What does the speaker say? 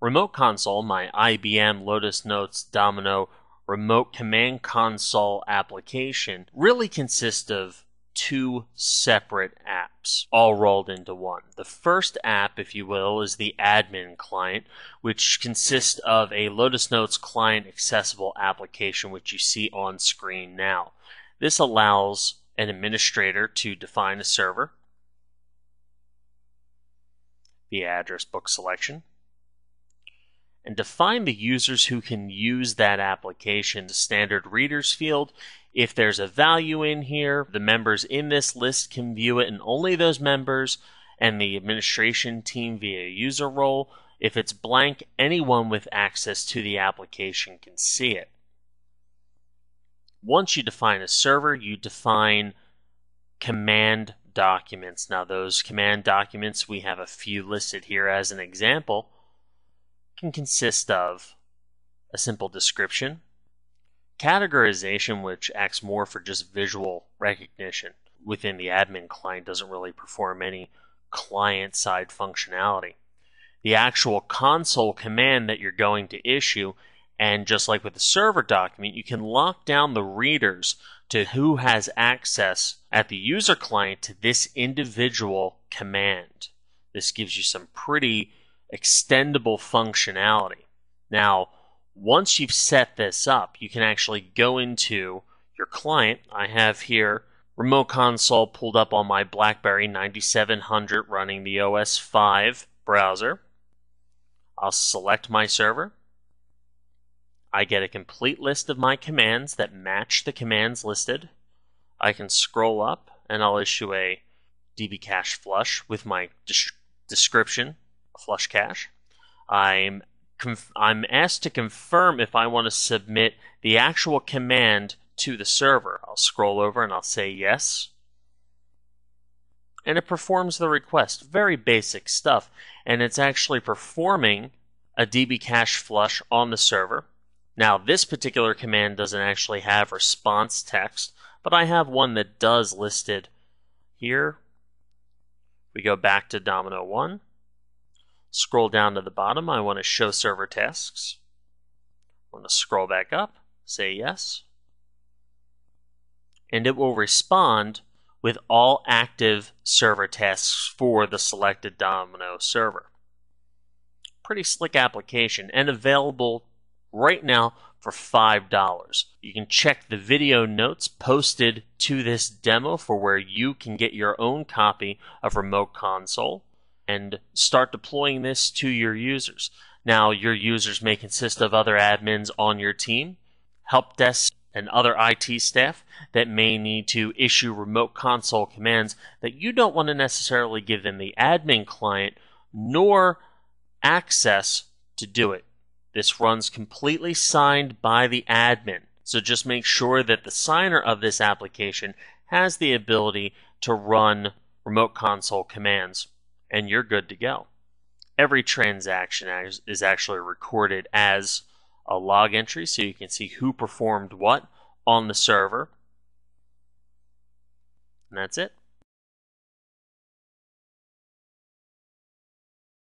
Remote Console, my IBM Lotus Notes Domino remote command console application, really consists of two separate apps all rolled into one. The first app, if you will, is the admin client, which consists of a Lotus Notes client accessible application, which you see on screen now. This allows an administrator to define a server, the address book selection, and define the users who can use that application. The standard readers field, if there's a value in here, the members in this list can view it, and only those members and the administration team via user role. If it's blank, anyone with access to the application can see it. Once you define a server, you define command documents. Now, those command documents, we have a few listed here as an example can consist of a simple description, categorization, which acts more for just visual recognition within the admin client, doesn't really perform any client side functionality. The actual console command that you're going to issue, and just like with the server document, you can lock down the readers to who has access at the user client to this individual command. This gives you some pretty extendable functionality. Now, once you've set this up, you can actually go into your client. I have here remote console pulled up on my BlackBerry 9700 running the OS 5 browser. I'll select my server. I get a complete list of my commands that match the commands listed. I can scroll up and I'll issue a DB cache flush with my description flush cache. I'm conf- I'm asked to confirm if I want to submit the actual command to the server. I'll scroll over and I'll say yes. And it performs the request. Very basic stuff. And it's actually performing a DB cache flush on the server. Now, this particular command doesn't actually have response text, but I have one that does listed here. We go back to Domino 1. Scroll down to the bottom. I want to show server tasks. I want to scroll back up, say yes. And it will respond with all active server tasks for the selected Domino server. Pretty slick application and available right now for $5. You can check the video notes posted to this demo for where you can get your own copy of Remote Console and start deploying this to your users. Now, your users may consist of other admins on your team, help desk, and other IT staff that may need to issue remote console commands that you don't want to necessarily give them the admin client nor access to do it. This runs completely signed by the admin. So just make sure that the signer of this application has the ability to run remote console commands and you're good to go. Every transaction is actually recorded as a log entry so you can see who performed what on the server. And that's it.